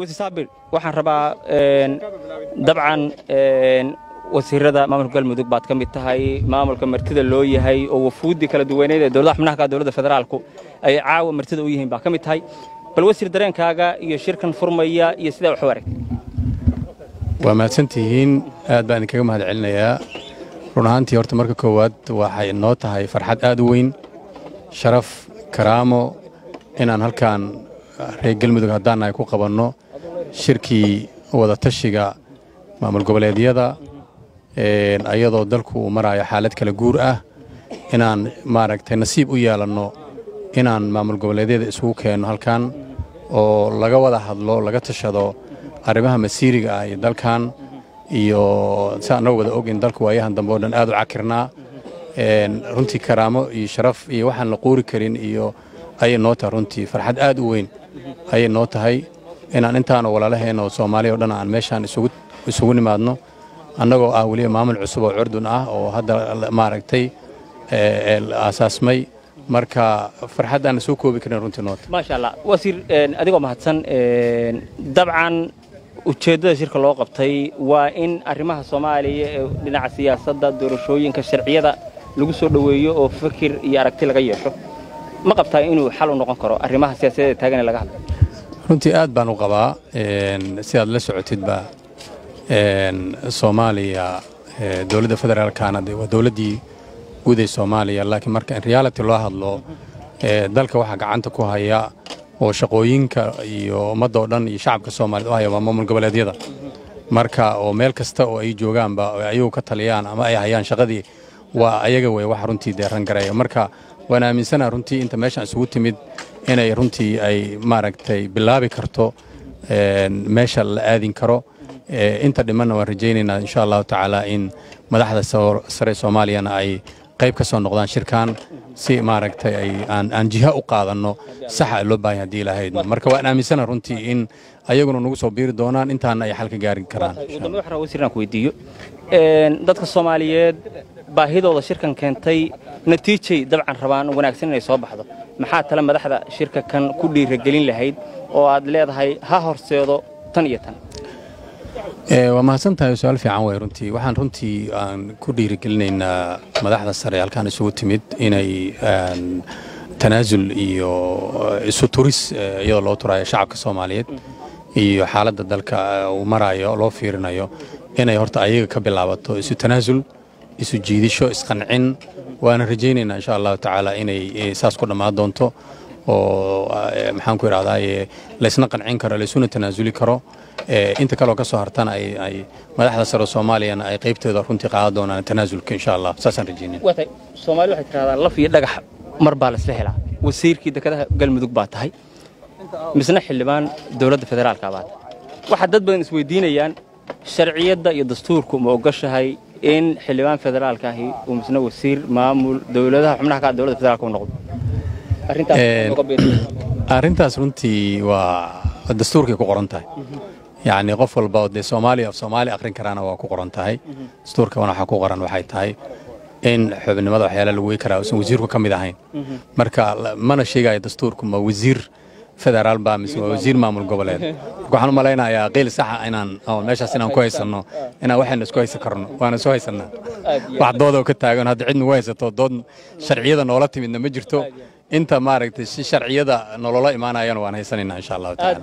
wasisaabir waxaan rabaa dabcan wasiirada maamulka galmudug baad ka mid tahay. Maamulka martida loo yahay oo wafuuddii kala duwaneed ee dowladaha xubnaha ka dowladda federaalku ay caawa martida u yihiin baa ka mid tahay. Bal wasiir dareenkaaga iyo shirkan furmaya iyo sidaa wax u arag. Waa mahadsantihiin aad baan idinkaga mahad celinayaa run ahaantii horta marka koowaad waxay noo tahay farxad aad u weyn. Sharaf karaamo inaan halkan reer galmudug haddaan ay ku qabanno shirkii wadatashiga maamul goboleedyada ayadoo dalku uu maraayo xaalad kala guur ah inaan maaragtay nasiib u yeelanno inaan maamul goboleedyada isugu keenno halkan oo laga wada hadlo laga tashado arrimaha masiiriga ah iyo dalkan iyo si annagoo wada og in dalku waayahan dambe oo dhan aad u cakirnaa runtii karaamo iyo sharaf iyo waxaan la quuri karin iyo ayay noo tahay runtii farxad aad u weyn ayay noo tahay inaan intaanoo walaalaheen oo soomaaliya o dhan aan meeshaan isugu nimaadno annagoo ah weliba maamul cusub oo curdun ah oo hadda maaragtay aasaasmay marka farxad aan soo koobi karin runtii noota maasha allah wasiir adigoo mahadsan dabcan ujeeddada shirka loo qabtay waa in arrimaha soomaaliya ee dhinaca siyaasadda doorashooyinka sharciyada lagu soo dhoweeyo oo fikir iyo aragti laga yeesho ma qabtaa inuu xal u noqon karo arrimaha siyaasadeed ee laga hadlo runtii aad baan u qabaa sidaad la socotidba soomaaliya dowladda federaalkana waa dowladdii guud ee soomaaliya. Laakiin marka in reality loo hadlo dalka waxaa gacanta ku haya oo shaqooyinka iyo ummadda oo dhan iyo shacabka soomaaliyed u haya waa maamul goboleedyada. Marka oo meel kasta oo ay joogaanba ayagu ka taliyaan ama ay hayaan shaqadii waa ayaga wey wax runtii dee rangareeya marka waan aaminsanaha runtii inta meeshaan isugu timid inay runtii ay maaragtay bilaabi karto meesha la aadin karo. Inta dhimanna waan rajaynaynaa insha allahu tacaala in madaxda sare soomaaliyana ay qayb ka soo noqdaan shirkan si maaragtay ay aan jiha u qaadanno saxa loo baahanya haddii ilahayd marka waan aaminsana runtii in ayaguna nagu soo biiri doonaan intaana ay xal ka gaari karaan dadka soomaaliyeed baahidooda shirkan keentay natiijay dabcan rabaan wanaagsan inay soo baxdo. Maxaa tale madaxda shirka kan ku dhiiragelin lahayd oo aad leedahay ha horseedo tan iyo tan? Waa mahadsan tahay su'aal fiican wey runtii. Waxaan runtii aan ku dhiirigelinaynaa madaxda sare halkaan isugu timid inay tanaasul iyo isu turis iyadoo loo turaayo shacabka soomaaliyeed iyo xaaladda dalka uu maraayo loo fiirinayo inay horta ayaga ka bilaabato isu tanaasul isu jiidisho isqancin waana rajaynaynaa insha allahu tacaala inay saas ku dhammaan doonto oo maxaan ku idhahdaa laysna qancin karo laysuna tanaasuli karo. Inta kaleo ka hartana ay madaxda sare soomaaliyana ay qaybteeda runtii qaadan doonaan tanaasulka insha allah saasaan rajaynaya soomaali waxay tiraahdaa laf iyo dhagax mar baa laisla helaa. Wasiirkii dekedaha galmudug baa tahay. Misna xildhibaan dowladda federaalka baa tahay. Waxaa dad badan isweydiinayaan sharciyadda iyo dastuurku ma ogashahay in xildhibaan federaalka ahi uu misna wasiir maamul dowladaha xubnaha ka dowladda federaalka u noqdo. Arrintaas runtii waa dastuurkay ku qoran tahay. Yacni qof walba oo dee soomaaliya af soomaali akhrin karaana waa ku qoran tahay. Dastuurka waxaa ku qoran waxay tahay in xubnimada waxyaala lagu wey karaa uusan wasiirku ka mid ahayn. Marka mana sheegayo dastuurku ma wasiir federaal baa mise waa wasiir maamul goboleed. Waxaan u malaynayaa qiil saxa inaan meeshaas inaan ku haysanno inaan waxayna isku haysan karno. Waana isu haysannaa wax doodoo ka taagan hadda cid nagu haysato dood sharciyada noola timidna ma jirto. Inta maaragtay si sharciyada nolola imaanayana waan haysanaynaa insha allahu taala